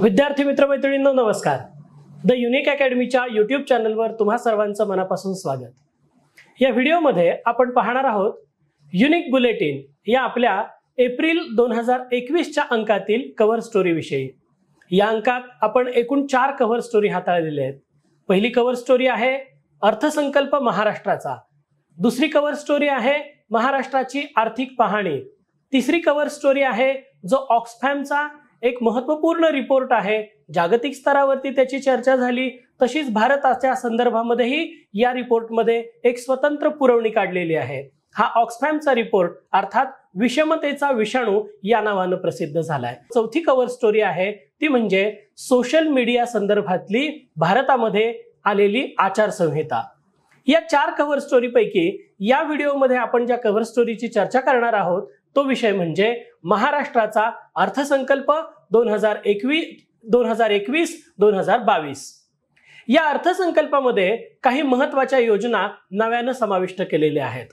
विद्यार्थी मित्रमैत्रिणींनो नमस्कार. The unique अकॅडमीच्या YouTube चॅनलवर तुम्हा सर्वांचं मनापासून स्वागत. या व्हिडिओमध्ये आपण पाहणार आहोत युनिक बुलेटिन या आपल्या एप्रिल दोन हजार एकवीसच्या अंकातील कव्हर स्टोरीविषयी या अंकात आपण एकूण चार कव्हर स्टोरी हाताळलेले आहेत. पहिली कव्हर स्टोरी आहे अर्थसंकल्प महाराष्ट्राचा. दुसरी कव्हर स्टोरी आहे महाराष्ट्राची आर्थिक पाहणी. तिसरी कव्हर स्टोरी आहे जो ऑक्सफॅमचा एक महत्त्वपूर्ण रिपोर्ट आहे. जागतिक स्तरावरती त्याची चर्चा झाली. तशीच भारताच्या संदर्भामध्येही या रिपोर्टमध्ये एक स्वतंत्र पुरवणी काढलेली आहे. हा ऑक्सफॅमचा रिपोर्ट अर्थात विषमतेचा विषाणू या नावानं प्रसिद्ध झालाय. चौथी कव्हर स्टोरी आहे. ती म्हणजे सोशल मीडिया संदर्भातली भारतामध्ये आलेली आचारसंहिता. या चार कव्हर स्टोरीपैकी या व्हिडिओमध्ये आपण ज्या कव्हर स्टोरीची चर्चा करणार आहोत तो विषय म्हणजे महाराष्ट्राचा अर्थसंकल्प दोन हजार एकवीस दोन हजार एकवीस दोन हजार बावीस. या अर्थसंकल्पामध्ये काही महत्त्वाच्या योजना नव्यानं समाविष्ट केलेल्या आहेत.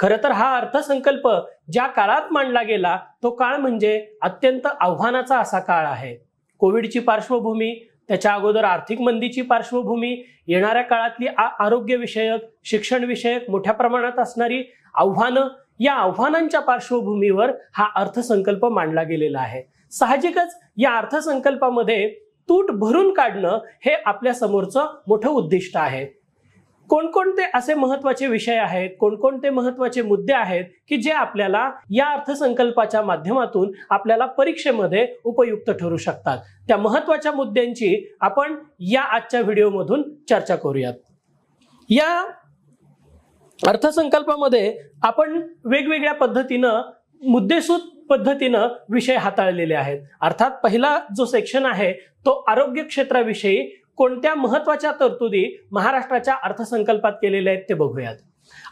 खरं तर हा अर्थसंकल्प ज्या काळात मांडला गेला तो काळ म्हणजे अत्यंत आव्हानाचा असा काळ आहे. कोविडची पार्श्वभूमी त्याच्या अगोदर आर्थिक मंदीची पार्श्वभूमी येणाऱ्या काळातली आरोग्य विषयक शिक्षण विषयक मोठ्या प्रमाणात असणारी आव्हानं या आव्हानांच्या पार्श्वभूमीवर हा अर्थसंकल्प मांडला गेलेला आहे. साहजिकच या अर्थसंकल्पामध्ये तूट भरून काढणं हे आपल्या समोरचं मोठं उद्दिष्ट आहे. कोणकोणते असे महत्त्वाचे विषय आहेत कोणकोणते महत्त्वाचे मुद्दे आहेत की जे आपल्याला या अर्थसंकल्पाच्या माध्यमातून आपल्याला परीक्षेमध्ये उपयुक्त ठरू शकतात? त्या महत्त्वाच्या मुद्द्यांची आपण या आजच्या व्हिडिओमधून चर्चा करूयात. या अर्थसंकल्पामध्ये आपण वेगवेगळ्या पद्धतीनं मुद्देसूद पद्धतीनं विषय हाताळलेले आहेत. अर्थात पहिला जो सेक्शन आहे तो आरोग्य क्षेत्राविषयी कोणत्या महत्त्वाच्या तरतुदी महाराष्ट्राच्या अर्थसंकल्पात केलेल्या आहेत ते बघूयात.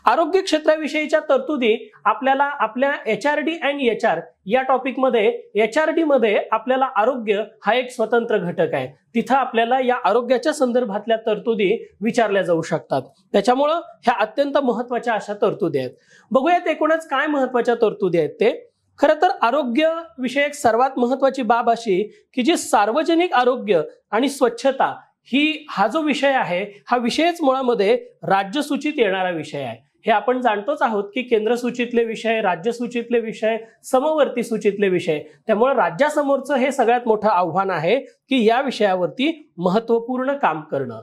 आरोग्य क्षेत्राविषयीच्या तरतुदी आपल्याला आपल्या H R D and H R या टॉपिकमध्ये एच आर डी मध्ये आपल्याला आरोग्य हा एक स्वतंत्र घटक आहे. तिथं आपल्याला या आरोग्याच्या संदर्भातल्या तरतुदी विचारल्या जाऊ शकतात. त्याच्यामुळं ह्या अत्यंत महत्त्वाच्या अशा तरतुदी आहेत. बघूयात एकूणच काय महत्त्वाच्या तरतुदी आहेत ते. खरं तर आरोग्य विषयक सर्वात महत्वाची बाब अशी की जी सार्वजनिक आरोग्य आणि स्वच्छता ही हा जो विषय आहे हा विषयच मुळामध्ये राज्यसूचित येणारा विषय आहे. हे आपण जाणतोच आहोत की केंद्र सूचितले विषय राज्य सूचितले विषय समवर्ती सूचितले विषय. त्यामुळे राज्यासमोरचं हे सगळ्यात मोठं आव्हान आहे की या विषयावरती महत्त्वपूर्ण काम करणं.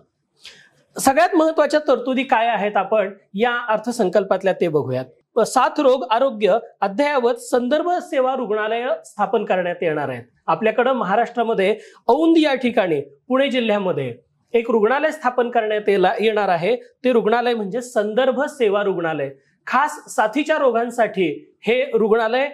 सगळ्यात महत्त्वाच्या तरतुदी काय आहेत आपण या अर्थसंकल्पातल्या ते बघूयात. साथ रोग आरोग्य अद्ययावत संदर्भ सेवा रुग्णालय स्थापन करण्यात येणार आहेत. आपल्याकडं महाराष्ट्रामध्ये औंद या ठिकाणी पुणे जिल्ह्यामध्ये एक रुग्णालय स्थापन करण्यात येणार आहे. ते रुग्णालय म्हणजे संदर्भ सेवा रुग्णालय. खास साथीच्या रोगांसाठी हे रुग्णालय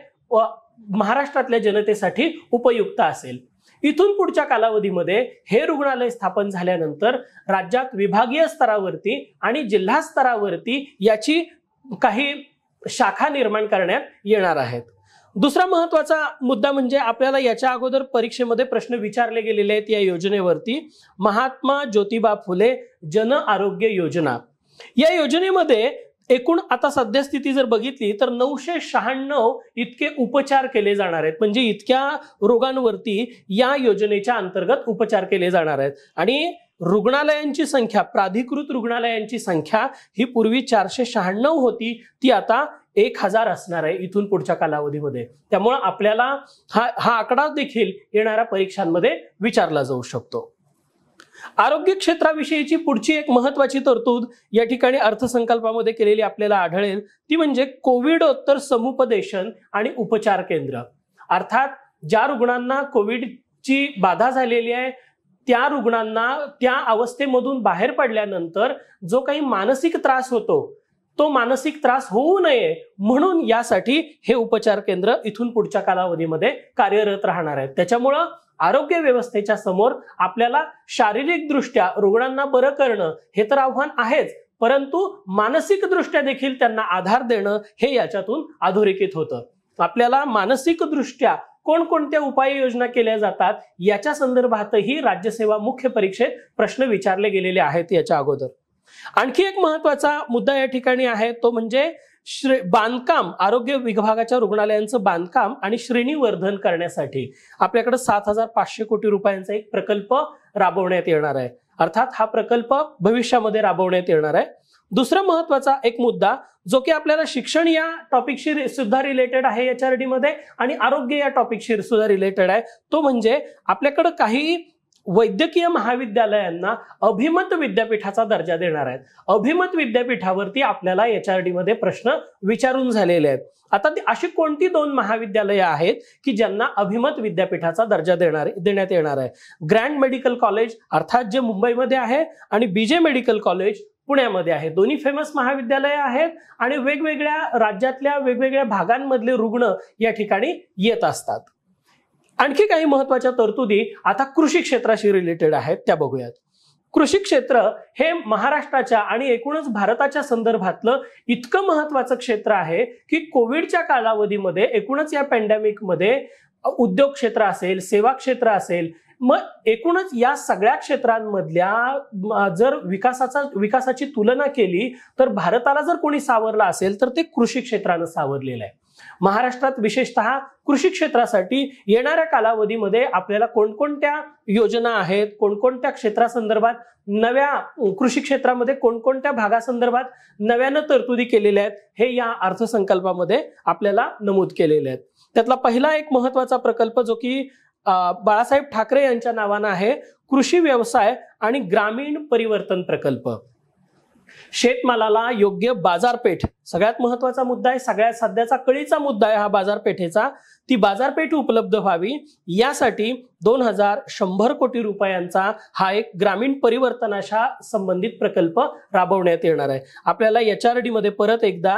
महाराष्ट्रातल्या जनतेसाठी उपयुक्त असेल. इथून पुढच्या कालावधीमध्ये हे रुग्णालय स्थापन झाल्यानंतर राज्यात विभागीय स्तरावरती आणि जिल्हा स्तरावरती याची काही शाखा निर्माण करण्यात येणार आहेत. दुसरा महत्त्वाचा मुद्दा म्हणजे आपल्याला याच्या अगोदर परीक्षेमध्ये प्रश्न विचारले गेलेले आहेत या योजनेवरती. महात्मा ज्योतिबा फुले जन आरोग्य योजना. या योजनेमध्ये एकूण आता सद्यस्थिती जर बघितली तर नऊशे शहाण्णव इतके उपचार केले जाणार आहेत. म्हणजे इतक्या रोगांवरती या योजनेच्या अंतर्गत उपचार केले जाणार आहेत. आणि रुग्णालयांची संख्या प्राधिकृत रुग्णालयांची संख्या ही पूर्वी चारशे शहाण्णव होती ती आता एक हजार असणार आहे इथून पुढच्या कालावधीमध्ये. त्यामुळं आपल्याला हा हा आकडा देखील येणाऱ्या परीक्षांमध्ये विचारला जाऊ शकतो. आरोग्य क्षेत्राविषयीची पुढची एक महत्वाची तरतूद या ठिकाणी अर्थसंकल्पामध्ये केलेली आपल्याला आढळेल ती म्हणजे कोविडोत्तर समुपदेशन आणि उपचार केंद्र. अर्थात ज्या रुग्णांना कोविडची बाधा झालेली आहे त्या रुग्णांना त्या अवस्थेमधून बाहेर पडल्यानंतर जो काही मानसिक त्रास होतो तो मानसिक त्रास होऊ नये म्हणून यासाठी हे उपचार केंद्र इथून पुढच्या कालावधीमध्ये कार्यरत राहणार आहेत. त्याच्यामुळं आरोग्य व्यवस्थेच्या समोर आपल्याला शारीरिकदृष्ट्या रुग्णांना बरं करणं हे तर आव्हान आहेच परंतु मानसिकदृष्ट्या देखील त्यांना आधार देणं हे याच्यातून अधोरेखित होतं. आपल्याला मानसिकदृष्ट्या कोणकोणत्या उपाययोजना केल्या जातात याच्या संदर्भातही राज्यसेवा मुख्य परीक्षेत प्रश्न विचारले गेलेले आहेत याच्या अगोदर. आणखी एक महत्त्वाचा मुद्दा या ठिकाणी आहे तो म्हणजे श्रे बांधकाम आरोग्य विभागाच्या रुग्णालयांचं बांधकाम आणि श्रेणीवर्धन करण्यासाठी. आपल्याकडे सात हजार पाचशे कोटी रुपयांचा एक प्रकल्प राबवण्यात येणार आहे. अर्थात हा प्रकल्प भविष्यामध्ये राबवण्यात येणार आहे. दुसरा महत्त्वाचा एक मुद्दा जो की आपल्याला शिक्षण या टॉपिकशी सुद्धा रिलेटेड आहे एच आर डी मध्ये आणि आरोग्य या टॉपिकशी सुद्धा रिलेटेड आहे. तो म्हणजे आपल्याकडं काही वैद्यकीय महाविद्यालयांना अभिमत विद्यापीठाचा दर्जा देणार आहेत. अभिमत विद्यापीठावरती आपल्याला एच आर डी मध्ये प्रश्न विचारून झालेले आहेत. आता ती अशी कोणती दोन महाविद्यालयं आहेत की ज्यांना अभिमत विद्यापीठाचा दर्जा देणार देण्यात येणार आहे? ग्रँड मेडिकल कॉलेज अर्थात जे मुंबईमध्ये आहे आणि बीजे मेडिकल कॉलेज पुण्यामध्ये आहे. दोन्ही फेमस महाविद्यालय आहेत आणि वेगवेगळ्या राज्यातल्या वेगवेगळ्या भागांमधले रुग्ण या ठिकाणी येत असतात. आणखी काही महत्त्वाच्या तरतुदी आता कृषी क्षेत्राशी रिलेटेड आहेत त्या बघूयात. कृषी क्षेत्र हे महाराष्ट्राच्या आणि एकूणच भारताच्या संदर्भातलं इतकं महत्वाचं क्षेत्र आहे की कोविडच्या कालावधीमध्ये एकूणच या पॅन्डेमिकमध्ये उद्योग क्षेत्र असेल सेवा क्षेत्र असेल मग एकूणच या सगळ्या क्षेत्रांमधल्या जर विकासाचा विकासाची तुलना केली तर भारताला जर कोणी सावरला असेल तर ते कृषी क्षेत्रानं सावरलेलं आहे. महाराष्ट्रात विशेषतः कृषी क्षेत्रासाठी येणाऱ्या कालावधीमध्ये आपल्याला कोणकोणत्या योजना आहेत कोणकोणत्या क्षेत्रासंदर्भात नव्या कृषी क्षेत्रामध्ये कोणकोणत्या भागासंदर्भात नव्यानं तरतुदी केलेल्या आहेत हे या अर्थसंकल्पामध्ये आपल्याला नमूद केलेले आहेत त्यातला पहिला एक महत्त्वाचा प्रकल्प जो की बाळासाहेब ठाकरे यांच्या नावानं आहे कृषी व्यवसाय आणि ग्रामीण परिवर्तन प्रकल्प. शेतमालाला योग्य बाजारपेठ. सगळ्यात महत्त्वाचा मुद्दा आहे सगळ्यात सध्याचा कळीचा मुद्दा आहे हा बाजारपेठेचा. ती बाजारपेठ उपलब्ध व्हावी यासाठी दोन हजार शंभर कोटी रुपयांचा हा एक ग्रामीण परिवर्तनाशा संबंधित प्रकल्प राबवण्यात येणार आहे. आपल्याला एच आर डीमध्ये परत एकदा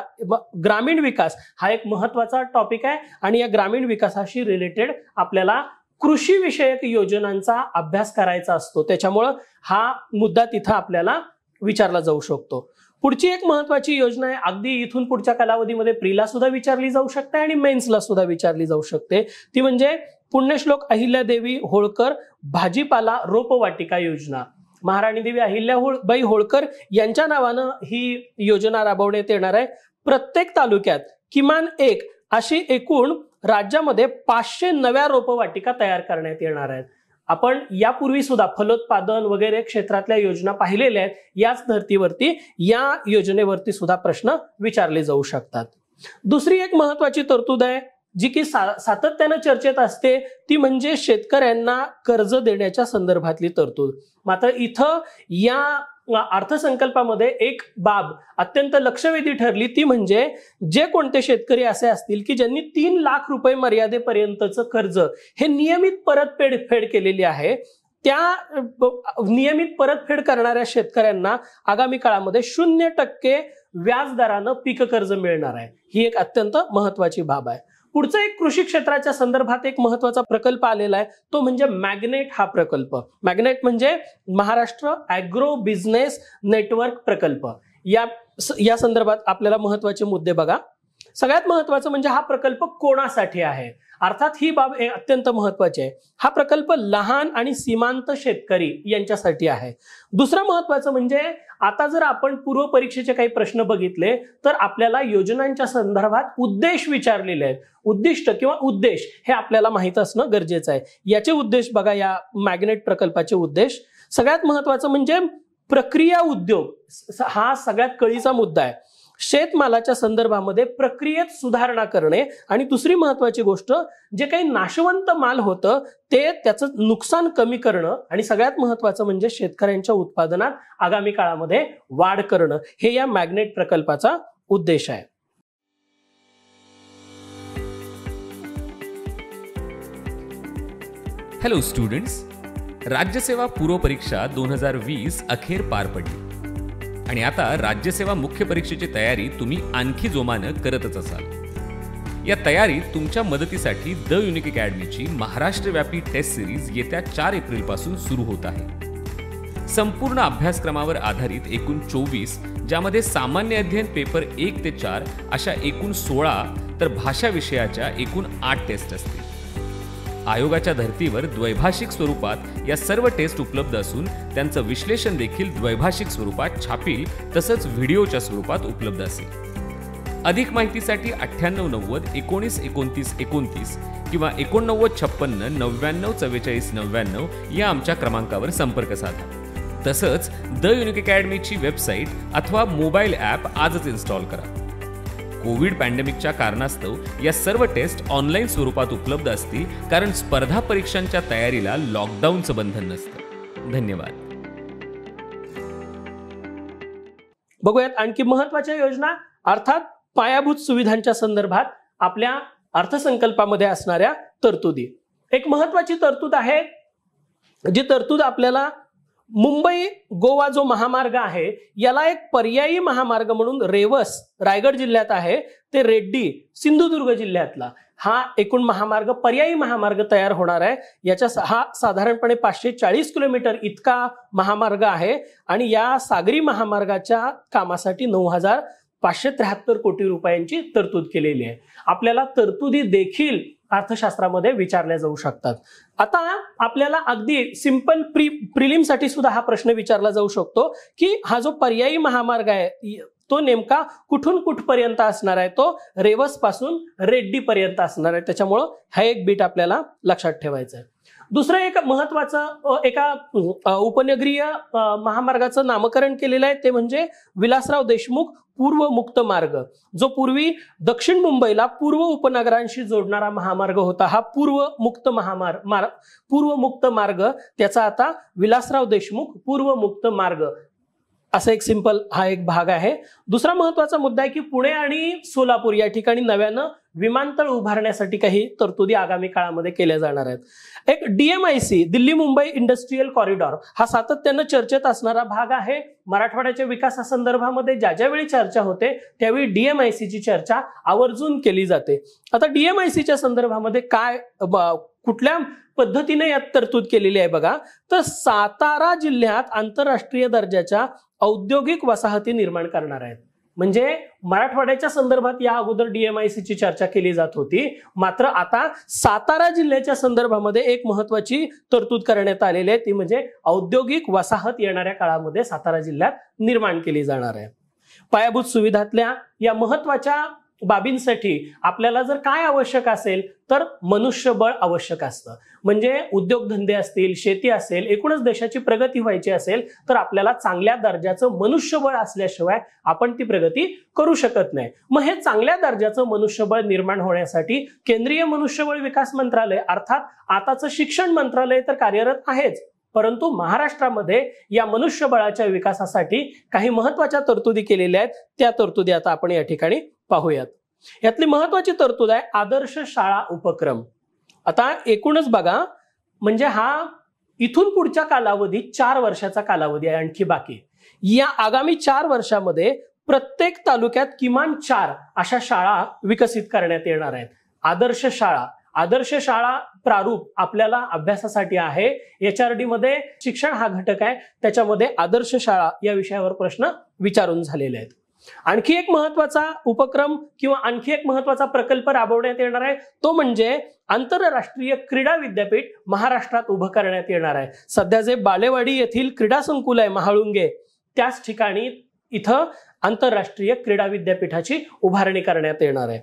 ग्रामीण विकास हा एक महत्त्वाचा टॉपिक आहे आणि या ग्रामीण विकासाशी रिलेटेड आपल्याला कृषी विषयक योजनांचा अभ्यास करायचा असतो. त्याच्यामुळं हा मुद्दा तिथं आपल्याला विचारला जाऊ शकतो. पुढची एक महत्वाची योजना आहे अगदी इथून पुढच्या कालावधीमध्ये प्रीला सुद्धा विचारली जाऊ शकते आणि मेन्सला सुद्धा विचारली जाऊ शकते. ती म्हणजे पुण्यश्लोक अहिल्यादेवी होळकर भाजीपाला रोपवाटिका योजना. महाराणी देवी अहिल्या होळ बाई होळकर यांच्या नावानं ही योजना राबवण्यात येणार आहे. प्रत्येक तालुक्यात किमान एक अशी एकूण राज्यामध्ये पाचशे नव्या रोपवाटिका तयार करण्यात येणार आहेत. आपण यापूर्वी सुद्धा फलोत्पादन वगैरे क्षेत्रातल्या योजना पाहिलेल्या आहेत. याच धर्तीवरती या योजनेवरती सुद्धा प्रश्न विचारले जाऊ शकतात. दुसरी एक महत्वाची तरतूद आहे जी की सा सातत्यानं चर्चेत असते ती म्हणजे शेतकऱ्यांना कर्ज देण्याच्या संदर्भातली तरतूद. मात्र इथं या अर्थसंकल्पामध्ये एक बाब अत्यंत लक्षवेधी ठरली ती म्हणजे जे कोणते शेतकरी असे असतील की ज्यांनी तीन लाख रुपये मर्यादेपर्यंतचं कर्ज हे नियमित परतफेड फेड केलेली आहे त्या नियमित परतफेड करणाऱ्या शेतकऱ्यांना आगामी काळामध्ये शून्य टक्के व्याज दरानं पीक कर्ज मिळणार आहे. ही एक अत्यंत महत्वाची बाब आहे. पुढचा एक कृषी क्षेत्राच्या संदर्भात एक महत्त्वाचा प्रकल्प आलेला आहे. तो म्हणजे मॅग्नेट हा प्रकल्प. मॅग्नेट म्हणजे महाराष्ट्र ऍग्रो बिझनेस नेटवर्क प्रकल्प. या या संदर्भात आपल्याला महत्त्वाचे मुद्दे बघा. सगळ्यात महत्वाचं म्हणजे हा प्रकल्प कोणासाठी आहे? अर्थात ही बाब अत्यंत महत्वाची आहे. हा प्रकल्प लहान आणि सीमांत शेतकरी यांच्यासाठी आहे. दुसरं महत्वाचं म्हणजे आता जर आपण पूर्व परीक्षेचे काही प्रश्न बघितले तर आपल्याला योजनांच्या संदर्भात उद्देश विचारलेले आहेत. उद्दिष्ट किंवा उद्देश हे आपल्याला माहीत असणं गरजेचं आहे. याचे उद्देश बघा या मॅग्नेट प्रकल्पाचे उद्देश. सगळ्यात महत्वाचं म्हणजे प्रक्रिया उद्योग. हा सगळ्यात कळीचा मुद्दा आहे. शेतमालाच्या संदर्भामध्ये प्रक्रियेत सुधारणा करणे. आणि दुसरी महत्वाची गोष्ट जे काही नाशवंत माल होतं ते त्याचं नुकसान कमी करणं. आणि सगळ्यात महत्वाचं म्हणजे शेतकऱ्यांच्या उत्पादनात आगामी काळामध्ये वाढ करणं. हे या मॅग्नेट प्रकल्पाचा उद्देश आहे. हॅलो स्टुडंट्स राज्यसेवा पूर्व परीक्षा दोन हजार वीस अखेर पार पडली. आणि आता राज्यसेवा मुख्य परीक्षेची तयारी तुम्ही आणखी जोमानं करतच असाल. या तयारीत तुमच्या मदतीसाठी द युनिक अकॅडमीची महाराष्ट्रव्यापी टेस्ट सिरीज येत्या चार एप्रिलपासून सुरू होत आहे. संपूर्ण अभ्यासक्रमावर आधारित एकूण चोवीस ज्यामध्ये सामान्य अध्ययन पेपर एक ते चार अशा एकूण सोळा तर भाषा विषयाच्या एकूण आठ टेस्ट असतील. आयोगाच्या धर्तीवर द्वैभाषिक स्वरूपात या सर्व टेस्ट उपलब्ध असून त्यांचं विश्लेषण देखील द्वैभाषिक स्वरूपात छापील तसंच व्हिडिओच्या स्वरूपात उपलब्ध असेल. अधिक माहितीसाठी अठ्ठ्याण्णव नव्वद एकोणीस एकोणतीस एकोणतीस किंवा एकोणनव्वद छप्पन्न नव्याण्णव चव्वेचाळीस नव्याण्णव या आमच्या क्रमांकावर संपर्क साधा. तसंच द युनिक अकॅडमीची वेबसाईट अथवा मोबाईल ॲप आजच इन्स्टॉल करा. कोविड पॅन्डेमिकच्या कारणास्तव या सर्व टेस्ट ऑनलाईन स्वरूपात उपलब्ध असतील कारण स्पर्धा परीक्षांच्या तयारीला लॉकडाऊनचं बंधन नसतं. धन्यवाद. बघूयात आणखी महत्त्वाच्या योजना अर्थात पायाभूत सुविधांच्या संदर्भात आपल्या अर्थसंकल्पामध्ये असणाऱ्या तरतुदी. एक महत्वाची तरतूद आहे जी तरतूद आपल्याला मुंबई गोवा जो महामार्ग आहे याला एक पर्यायी महामार्ग म्हणून रेवस रायगड जिल्ह्यात आहे ते रेड्डी सिंधुदुर्ग जिल्ह्यातला. हा एकूण महामार्ग पर्यायी महामार्ग तयार होणार आहे. याच्या हा साधारणपणे पाचशे चाळीस किलोमीटर इतका महामार्ग आहे आणि या सागरी महामार्गाच्या कामासाठी नऊ हजार पाचशे त्र्याहत्तर कोटी रुपयांची तरतूद केलेली आहे. आपल्याला तरतुदी देखील अर्थशास्त्रामध्ये विचारल्या जाऊ शकतात. आता आपल्याला अगदी सिंपल प्री प्रिलिमसाठी सुद्धा हा प्रश्न विचारला जाऊ शकतो की हा जो पर्यायी महामार्ग आहे तो नेमका कुठून कुठपर्यंत असणार आहे? तो रेवसपासून रेड्डी पर्यंत असणार आहे. त्याच्यामुळं हा एक बीट आपल्याला लक्षात ठेवायचा आहे दुसरं एक महत्वाचं एका उपनगरीय महामार्गाचं नामकरण केलेलं आहे ते म्हणजे विलासराव देशमुख पूर्व मुक्त मार्ग. जो पूर्वी दक्षिण मुंबईला पूर्व उपनगरांशी जोडणारा महामार्ग होता हा पूर्व मुक्त महामार्ग पूर्व मुक्त मार्ग त्याचा आता विलासराव देशमुख पूर्व मुक्त मार्ग असा एक सिंपल हा एक भाग आहे. दुसरा महत्त्वाचा मुद्दा आहे की पुणे आणि सोलापूर या ठिकाणी नव्यानं विमानतळ उभारण्यासाठी काही तरतुदी आगामी काळामध्ये केल्या जाणार आहेत. एक DMIC Delhi Mumbai industrial corridor हा सातत्यानं चर्चेत असणारा भाग आहे. मराठवाड्याच्या विकासासंदर्भामध्ये ज्या ज्यावेळी चर्चा होते त्यावेळी डीएमआयसीची चर्चा आवर्जून केली जाते. आता डीएमआयसीच्या संदर्भामध्ये काय कुठल्या पद्धतीने यात तरतूद केलेली आहे बघा. तर सातारा जिल्ह्यात आंतरराष्ट्रीय दर्जाच्या औद्योगिक वसाहती निर्माण करणार आहेत. म्हणजे मराठवाड्याच्या संदर्भात या अगोदर डीएमआयसीची चर्चा केली जात होती. मात्र आता सातारा जिल्ह्याच्या संदर्भामध्ये एक महत्वाची तरतूद करण्यात आलेली आहे. ती म्हणजे औद्योगिक वसाहत येणाऱ्या काळामध्ये सातारा जिल्ह्यात निर्माण केली जाणार आहे. पायाभूत सुविधातल्या या महत्त्वाच्या बाबींसाठी आपल्याला जर काय आवश्यक असेल तर मनुष्यबळ आवश्यक असतं. म्हणजे उद्योगधंदे असतील शेती असेल एकूणच देशाची प्रगती व्हायची असेल तर आपल्याला चांगल्या दर्जाचं मनुष्यबळ असल्याशिवाय आपण ती प्रगती करू शकत नाही. मग हे चांगल्या दर्जाचं मनुष्यबळ निर्माण होण्यासाठी केंद्रीय मनुष्यबळ विकास मंत्रालय अर्थात आताचं शिक्षण मंत्रालय तर कार्यरत आहेच. परंतु महाराष्ट्रामध्ये या मनुष्यबळाच्या विकासासाठी काही महत्त्वाच्या तरतुदी केलेल्या आहेत. त्या तरतुदी आता आपण या ठिकाणी पाहूयात. यातली महत्वाची तरतूद आहे आदर्श शाळा उपक्रम. आता एकूणच बघा म्हणजे हा इथून पुढच्या कालावधी चार वर्षाचा कालावधी आहे आणखी बाकी. या आगामी चार वर्षामध्ये प्रत्येक तालुक्यात किमान चार अशा शाळा विकसित करण्यात येणार आहेत. आदर्श शाळा. आदर्श शाळा प्रारूप आपल्याला अभ्यासासाठी आहे. एच आर डी मध्ये शिक्षण हा घटक आहे. त्याच्यामध्ये आदर्श शाळा या विषयावर प्रश्न विचारून झालेले आहेत. आणखी एक महत्त्वाचा उपक्रम किंवा आणखी एक महत्त्वाचा प्रकल्प राबवण्यात येणार आहे. तो म्हणजे आंतरराष्ट्रीय क्रीडा विद्यापीठ महाराष्ट्रात उभं करण्यात येणार आहे. सध्या जे बालेवाडी येथील क्रीडा संकुल आहे महाळुंगे त्याच ठिकाणी इथं आंतरराष्ट्रीय क्रीडा विद्यापीठाची उभारणी करण्यात येणार आहे.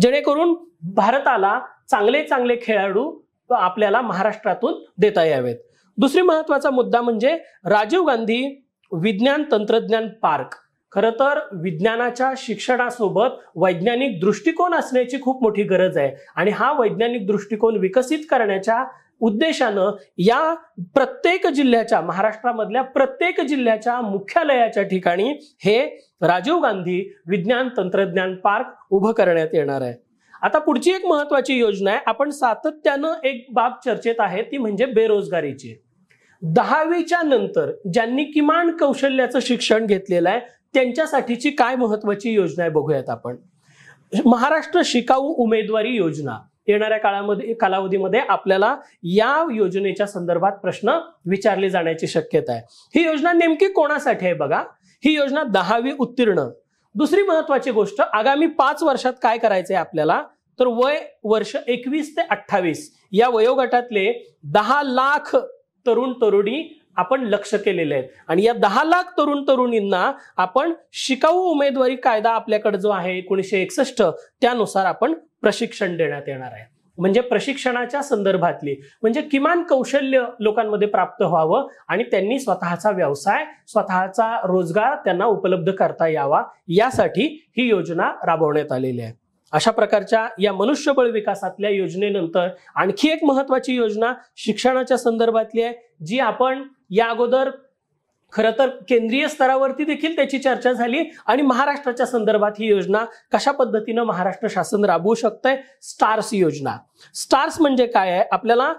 जेणेकरून भारताला चांगले चांगले खेळाडू आपल्याला महाराष्ट्रातून देता यावेत. दुसरी महत्त्वाचा मुद्दा म्हणजे राजीव गांधी विज्ञान तंत्रज्ञान पार्क. खरं तर विज्ञानाच्या शिक्षणासोबत वैज्ञानिक दृष्टिकोन असण्याची खूप मोठी गरज आहे. आणि हा वैज्ञानिक दृष्टिकोन विकसित करण्याच्या उद्देशानं या प्रत्येक जिल्ह्याच्या महाराष्ट्रामधल्या प्रत्येक जिल्ह्याच्या मुख्यालयाच्या ठिकाणी हे राजीव गांधी विज्ञान तंत्रज्ञान पार्क उभं करण्यात येणार आहे. आता पुढची एक महत्वाची योजना आहे. आपण सातत्यानं एक बाब चर्चेत आहे ती म्हणजे बेरोजगारीची. दहावीच्या नंतर ज्यांनी किमान कौशल्याचं शिक्षण घेतलेलं आहे त्यांच्यासाठीची काय महत्वाची योजना आहे बघूयात आपण. महाराष्ट्र शिकाऊ उमेदवारी योजना. येणाऱ्या काळामध्ये कालावधीमध्ये आपल्याला या योजनेच्या संदर्भात प्रश्न विचारले जाण्याची शक्यता आहे. ही योजना नेमकी कोणासाठी आहे बघा? ही योजना दहावी उत्तीर्ण. दुसरी महत्वाची गोष्ट आगामी पाच वर्षात काय करायचंय आपल्याला? तर वय वर्ष एकवीस ते अठ्ठावीस. या वयोगटातले दहा लाख तरुण तरुणी आपण लक्ष केलेले आहेत. आणि या दहा लाख तरुण तरुणींना आपण शिकाऊ उमेदवारी कायदा आपल्याकडे जो आहे एकोणीसशे एकसष्ट त्यानुसार आपण प्रशिक्षण देण्यात येणार आहे. म्हणजे प्रशिक्षणाच्या संदर्भातली म्हणजे किमान कौशल्य लोकांमध्ये प्राप्त व्हावं आणि त्यांनी स्वतःचा व्यवसाय स्वतःचा रोजगार त्यांना उपलब्ध करता यावा यासाठी ही योजना राबवण्यात आलेली आहे. अशा प्रकारच्या या मनुष्यबळ विकासातल्या योजनेनंतर आणखी एक महत्वाची योजना शिक्षणाच्या संदर्भातली आहे जी आपण या अगोदर खरं तर केंद्रीय स्तरावरती देखील त्याची चर्चा झाली आणि महाराष्ट्राच्या संदर्भात ही योजना कशा पद्धतीनं महाराष्ट्र शासन राबवू शकतंय? स्टार्स योजना. स्टार्स म्हणजे काय आहे? आपल्याला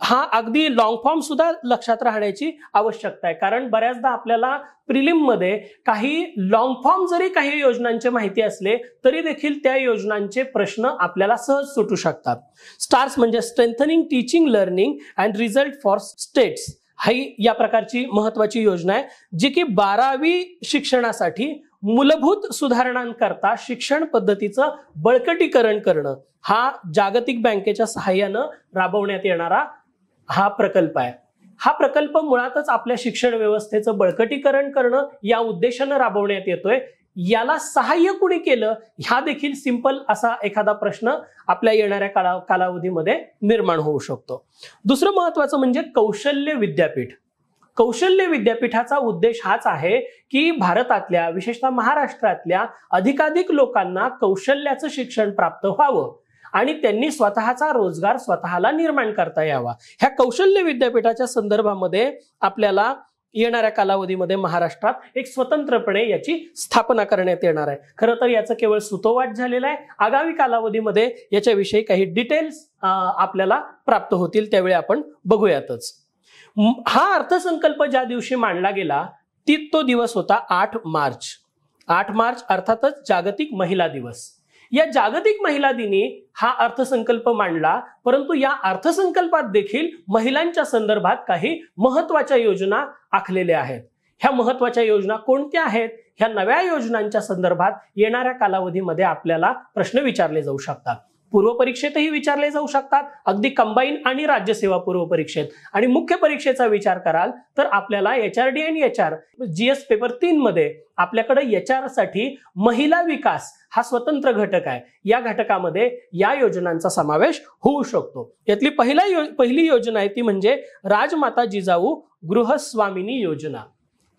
हा अगदी लॉंग फॉर्म सुद्धा लक्षात राहण्याची आवश्यकता आहे. कारण बऱ्याचदा आपल्याला प्रिलिममध्ये काही लॉंग फॉर्म जरी काही योजनांचे माहिती असले तरी देखील त्या योजनांचे प्रश्न आपल्याला सहज सुटू शकतात. स्टार्स म्हणजे strengthening teaching learning and result for states ही या प्रकारची महत्वाची योजना आहे जी की बारावी शिक्षणासाठी मूलभूत सुधारणांकरता शिक्षण पद्धतीचं बळकटीकरण करणं हा जागतिक बँकेच्या सहाय्यानं राबवण्यात येणारा हा प्रकल्प आहे. हा प्रकल्प मुळातच आपल्या शिक्षण व्यवस्थेचं बळकटीकरण करणं या उद्देशानं राबवण्यात येतोय. याला सहाय्य कुणी केलं? ह्या देखील सिंपल असा एखादा प्रश्न आपल्या येणाऱ्या काला कालावधीमध्ये निर्माण होऊ शकतो. दुसरं महत्वाचं म्हणजे कौशल्य विद्यापीठ. कौशल्य विद्यापीठाचा उद्देश हाच आहे की भारतातल्या विशेषतः महाराष्ट्रातल्या अधिकाधिक लोकांना कौशल्याचं शिक्षण प्राप्त व्हावं. आणि त्यांनी स्वतःचा रोजगार स्वतःला निर्माण करता यावा. ह्या कौशल्य विद्यापीठाच्या संदर्भामध्ये आपल्याला येणाऱ्या कालावधीमध्ये महाराष्ट्रात एक स्वतंत्रपणे याची स्थापना करण्यात येणार आहे. खरं तर याचं केवळ सुतोवाट झालेला आहे. आगामी कालावधीमध्ये याच्याविषयी काही डिटेल्स आपल्याला प्राप्त होतील त्यावेळी आपण बघूयातच. हा अर्थसंकल्प ज्या दिवशी मांडला गेला ती तो दिवस होता आठ मार्च. आठ मार्च अर्थातच जागतिक महिला दिवस. या जागतिक महिला दिनी हा अर्थसंकल्प मांडला परंतु या अर्थसंकल्पात देखील महिलांच्या संदर्भात काही महत्त्वाच्या योजना आखलेल्या आहेत. ह्या महत्त्वाच्या योजना कोणत्या आहेत? ह्या नव्या योजनांच्या संदर्भात येणाऱ्या कालावधीमध्ये आपल्याला प्रश्न विचारले जाऊ शकतात. पूर्व परीक्षेतही विचारले जाऊ शकतात. अगदी कंबाईन आणि राज्यसेवा पूर्व परीक्षेत आणि मुख्य परीक्षेचा विचार कराल तर आपल्याला एच आर डी आणि एच आर जीएस पेपर तीन मध्ये आपल्याकडे एच आरसाठी महिला विकास हा स्वतंत्र घटक आहे. या घटकामध्ये या योजनांचा समावेश होऊ शकतो. यातली पहिला यो पहिली योजना आहे ती म्हणजे राजमाता जिजाऊ गृहस्वामिनी योजना.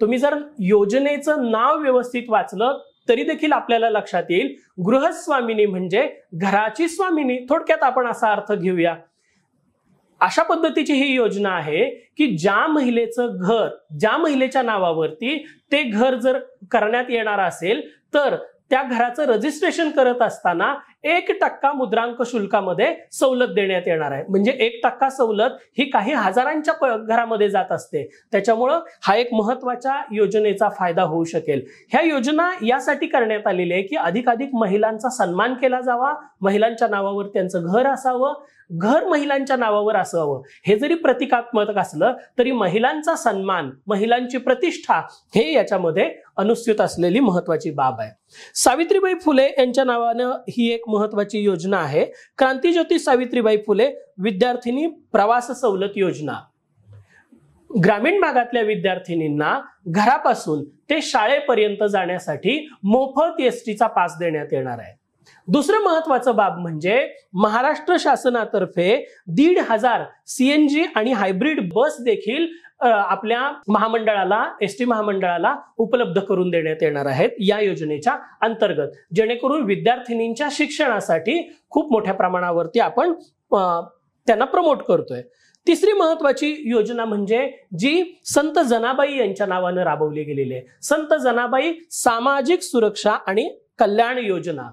तुम्ही जर योजनेचं नाव व्यवस्थित वाचलं तरी देखील आपल्याला लक्षात येईल गृहस्वामिनी म्हणजे घराची स्वामिनी. थोडक्यात आपण असा अर्थ घेऊया. अशा पद्धतीची ही योजना आहे की ज्या महिलेचं घर ज्या महिलेच्या नावावरती ते घर जर करण्यात येणार असेल तर त्या घराचं रजिस्ट्रेशन करत असताना एक टक्का मुद्रांक शुल्कामध्ये सवलत देण्यात येणार आहे. म्हणजे एक टक्का सवलत ही काही हजारांच्या घरामध्ये जात असते. त्याच्यामुळं हा एक महत्त्वाच्या योजनेचा फायदा होऊ शकेल. ह्या योजना यासाठी करण्यात आलेली आहे की अधिकाधिक महिलांचा सन्मान केला जावा महिलांच्या नावावर त्यांचं घर असावं घर महिलांच्या नावावर असावं. हे जरी प्रतिकात्मक असलं तरी महिलांचा सन्मान महिलांची प्रतिष्ठा हे याच्यामध्ये अनुस्यूत असलेली महत्वाची बाब आहे. सावित्रीबाई फुले यांच्या नावानं ही एक महत्वाची योजना आहे. क्रांतीज्योती सावित्रीबाई फुले विद्यार्थिनी प्रवास सवलत योजना. ग्रामीण भागातल्या विद्यार्थिनींना घरापासून ते शाळेपर्यंत जाण्यासाठी मोफत एस टीचा पास देण्यात येणार आहे. दुसरं महत्वाचं बाब म्हणजे महाराष्ट्र शासनातर्फे दीड हजार सीएनजी आणि हायब्रिड बस देखील आपल्या महामंडळाला एस टी महामंडळाला उपलब्ध करून देण्यात येणार आहेत या योजनेच्या अंतर्गत. जेणेकरून विद्यार्थिनींच्या शिक्षणासाठी खूप मोठ्या प्रमाणावरती आपण त्यांना प्रमोट करतोय. तिसरी महत्वाची योजना म्हणजे जी संत जनाबाई यांच्या नावानं राबवली गेलेली आहे. संत जनाबाई सामाजिक सुरक्षा आणि कल्याण योजना.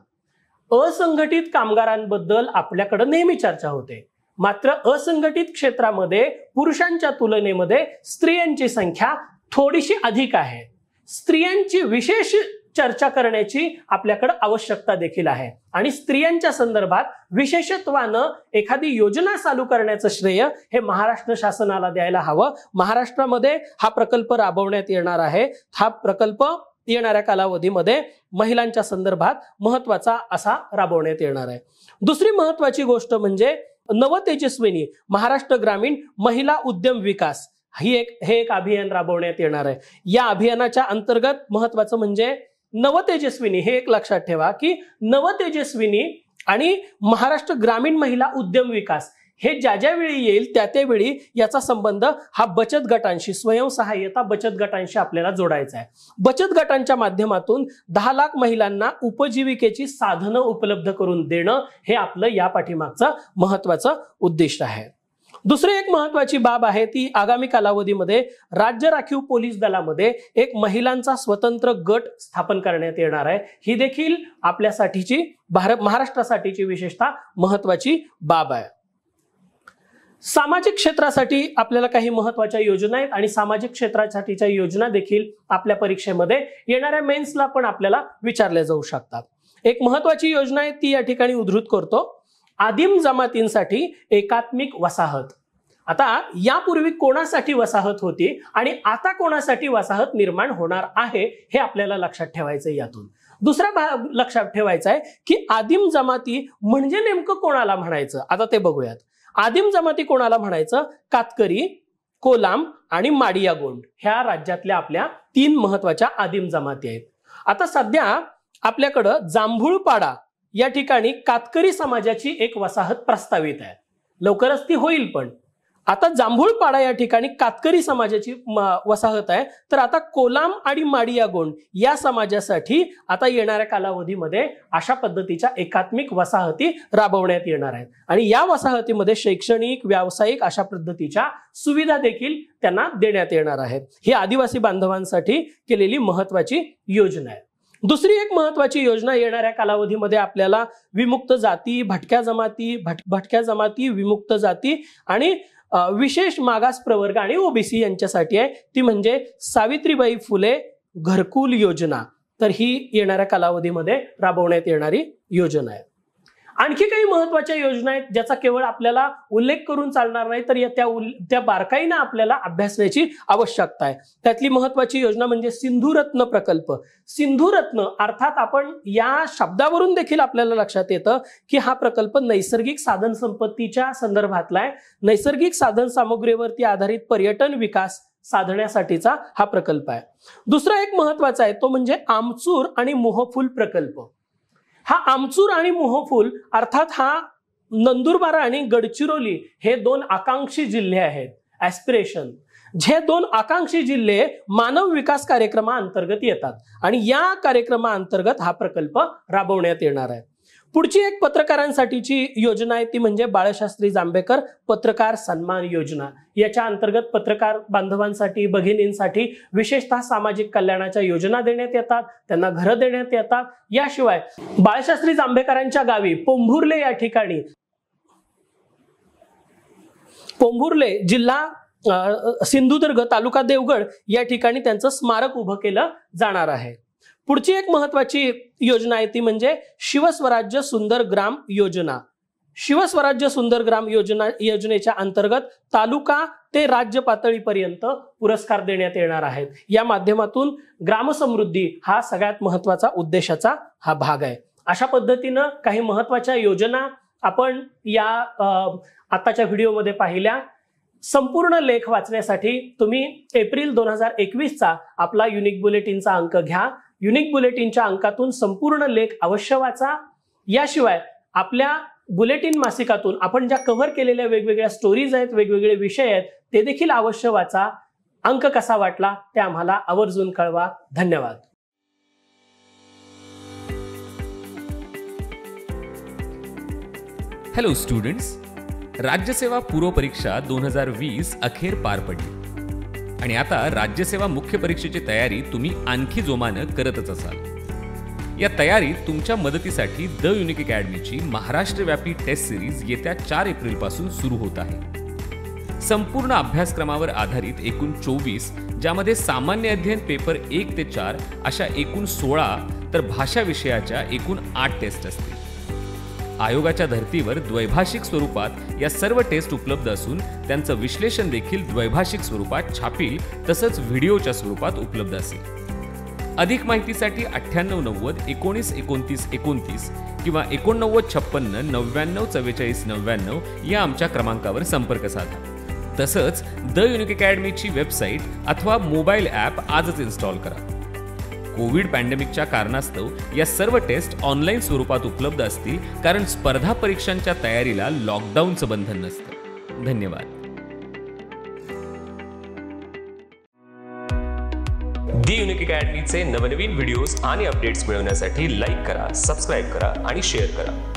असंघटित कामगारांबद्दल आपल्याकडे नेहमी चर्चा होते. मात्र असंघटित क्षेत्रामध्ये पुरुषांच्या तुलनेमध्ये स्त्रियांची संख्या थोडीशी अधिक आहे. स्त्रियांची विशेष चर्चा करण्याची आपल्याकडे आवश्यकता देखील आहे. आणि स्त्रियांच्या संदर्भात विशेषत्वानं एखादी योजना चालू करण्याचं श्रेय हे महाराष्ट्र शासनाला द्यायला हवं. महाराष्ट्रामध्ये हा प्रकल्प राबवण्यात येणार आहे. हा प्रकल्प येणाऱ्या कालावधीमध्ये महिलांच्या संदर्भात महत्त्वाचा असा राबवण्यात येणार आहे. दुसरी महत्वाची गोष्ट म्हणजे नव तेजस्विनी महाराष्ट्र ग्रामीण महिला उद्यम विकास. ही एक हे एक अभियान राबवण्यात येणार आहे. या अभियानाच्या अंतर्गत महत्वाचं म्हणजे नवतेजस्विनी हे एक लक्षात ठेवा की नवतेजस्विनी आणि महाराष्ट्र ग्रामीण महिला उद्यम विकास हे ज्या ज्या वेळी येईल त्या त्यावेळी याचा संबंध हा बचत गटांशी स्वयंसहाय्यता बचत गटांशी आपल्याला जोडायचा आहे. बचत गटांच्या माध्यमातून दहा लाख महिलांना उपजीविकेची साधनं उपलब्ध करून देणं हे आपलं या पाठीमागचं महत्वाचं उद्दिष्ट आहे. दुसरी एक महत्वाची बाब आहे ती आगामी कालावधीमध्ये राज्य राखीव पोलीस दलामध्ये एक महिलांचा स्वतंत्र गट स्थापन करण्यात येणार आहे. ही देखील आपल्यासाठीची भारत महाराष्ट्रासाठीची विशेषतः महत्वाची बाब आहे. सामाजिक क्षेत्रासाठी आपल्याला काही महत्त्वाच्या योजना आहेत आणि सामाजिक क्षेत्रासाठीच्या योजना देखील आपल्या परीक्षेमध्ये येणाऱ्या मेन्सला पण आपल्याला विचारल्या जाऊ शकतात. एक महत्वाची योजना आहे ती या ठिकाणी उद्धृत करतो. आदिम जमातींसाठी एकात्मिक वसाहत. आता यापूर्वी कोणासाठी वसाहत होती आणि आता कोणासाठी वसाहत निर्माण होणार आहे हे आपल्याला लक्षात ठेवायचं यातून. दुसरा भाग लक्षात ठेवायचा आहे की आदिम जमाती म्हणजे नेमकं कोणाला म्हणायचं? आता ते बघूयात. आदिम जमाती कोणाला म्हणायचं? कातकरी कोलाम आणि माडिया गोंड. ह्या राज्यातल्या आपल्या तीन महत्त्वाच्या आदिम जमाती आहेत. आता सध्या आपल्याकडं जांभूळपाडा या ठिकाणी कातकरी समाजाची एक वसाहत प्रस्तावित आहे. लवकरच ती होईल पण. आता जांभूळपाडा या ठिकाणी कातकरी समाजाची वसाहत आहे. तर आता कोलाम आणि माडिया गोंड या समाजासाठी आता येणाऱ्या कालावधीमध्ये अशा पद्धतीच्या एकात्मिक वसाहती राबवण्यात येणार आहेत. आणि या वसाहतीमध्ये शैक्षणिक व्यावसायिक अशा पद्धतीच्या सुविधा देखील त्यांना देण्यात येणार आहेत. ही आदिवासी बांधवांसाठी केलेली महत्वाची योजना आहे. दुसरी एक महत्वाची योजना येणाऱ्या कालावधीमध्ये आपल्याला विमुक्त जाती भटक्या जमाती भट भटक्या जमाती विमुक्त जाती आणि विशेष मागास प्रवर्ग आणि ओबीसी यांच्यासाठी आहे. ती म्हणजे सावित्रीबाई फुले घरकुल योजना. तर ही येणाऱ्या कालावधीमध्ये राबवण्यात येणारी योजना आहे. आणखी काही महत्त्वाच्या योजना आहेत ज्याचा केवळ आपल्याला उल्लेख करून चालणार नाही तर या त्या उल- त्या बारकाईनं आपल्याला अभ्यासण्याची आवश्यकता आहे. त्यातली महत्वाची योजना म्हणजे सिंधुरत्न प्रकल्प. सिंधुरत्न अर्थात आपण या शब्दावरून देखील आपल्याला लक्षात येतं की हा प्रकल्प नैसर्गिक साधन संपत्तीच्या संदर्भातला आहे. नैसर्गिक साधन सामग्रीवरती आधारित पर्यटन विकास साधण्यासाठीचा हा प्रकल्प आहे. दुसरा एक महत्त्वाचा आहे तो म्हणजे आमचूर आणि मोहफूल प्रकल्प. हा आमचूर आणि मोहफूल अर्थात हा नंदुरबार आणि गडचिरोली हे दोन आकांक्षी जिल्हे आहेत. ॲस्पिरेशन जे दोन आकांक्षी जिल्हे मानव विकास कार्यक्रमाअंतर्गत येतात आणि या कार्यक्रमाअंतर्गत हा प्रकल्प राबवण्यात येणार आहे. पुढची एक पत्रकारांसाठीची योजना आहे ती म्हणजे बाळशास्त्री जांभेकर पत्रकार सन्मान योजना. याच्या अंतर्गत पत्रकार बांधवांसाठी भगिनींसाठी विशेषतः सामाजिक कल्याणाच्या योजना देण्यात येतात त्यांना घरं देण्यात येतात. याशिवाय बाळशास्त्री जांभेकरांच्या गावी पोंभुर्ले या ठिकाणी पोंभुर्ले जिल्हा सिंधुदुर्ग तालुका देवगड या ठिकाणी त्यांचं स्मारक उभं केलं जाणार आहे. पुढची एक महत्वाची योजना आहे ती म्हणजे शिवस्वराज्य सुंदर ग्राम योजना. शिवस्वराज्य सुंदर ग्राम योजना योजनेच्या अंतर्गत तालुका ते राज्य पातळीपर्यंत पुरस्कार देण्यात येणार आहेत. या माध्यमातून ग्रामसमृद्धी हा सगळ्यात महत्त्वाचा उद्देशाचा हा भाग आहे. अशा पद्धतीनं काही महत्त्वाच्या योजना आपण या आताच्या व्हिडिओमध्ये पाहिल्या. संपूर्ण लेख वाचण्यासाठी तुम्ही एप्रिल दोन हजार एकवीसचा आपला युनिक बुलेटिनचा अंक घ्या. युनिक बुलेटिनच्या अंकातून संपूर्ण लेख अवश्य वाचा. याशिवाय आपल्या बुलेटिन मासिकातून आपण ज्या कव्हर केलेल्या वेगवेगळ्या स्टोरीज आहेत वेगवेगळे विषय आहेत ते देखील अवश्य वाचा. अंक कसा वाटला ते आम्हाला आवर्जून कळवा. धन्यवाद. हॅलो स्टुडंट्स राज्यसेवा पूर्व परीक्षा दोन हजार वीस अखेर पार पडली. आणि आता राज्यसेवा मुख्य परीक्षेची तयारी तुम्ही आणखी जोमानं करतच असाल. या तयारीत तुमच्या मदतीसाठी द युनिक अकॅडमीची महाराष्ट्रव्यापी टेस्ट सिरीज येत्या चार एप्रिलपासून सुरू होत आहे. संपूर्ण अभ्यासक्रमावर आधारित एकूण चोवीस ज्यामध्ये सामान्य अध्ययन पेपर एक ते चार अशा एकूण सोळा तर भाषा विषयाच्या एकूण आठ टेस्ट असतील. आयोगाच्या धर्तीवर द्वैभाषिक स्वरूपात या सर्व टेस्ट उपलब्ध असून त्यांचं विश्लेषण देखील द्वैभाषिक स्वरूपात छापील तसंच व्हिडिओच्या स्वरूपात उपलब्ध असेल. अधिक माहितीसाठी अठ्ठ्याण्णव नव्वद एकोणीस एकोणतीस एकोणतीस किंवा एकोणनव्वद छप्पन्न नव्याण्णव चव्वेचाळीस नव्याण्णव या आमच्या क्रमांकावर संपर्क साधा. तसंच द युनिक अकॅडमीची वेबसाईट अथवा मोबाईल ॲप आजच इन्स्टॉल करा. कोविड पॅन्डेमिकच्या कारणास्तव या सर्व टेस्ट ऑनलाईन स्वरूपात उपलब्ध असतील कारण स्पर्धा परीक्षांच्या तयारीला लॉकडाऊनचं बंधन नसतं. धन्यवाद. दी युनिक अकॅडमीचे नवनवीन व्हिडिओज आणि अपडेट्स मिळवण्यासाठी लाईक करा सबस्क्राईब करा आणि शेअर करा.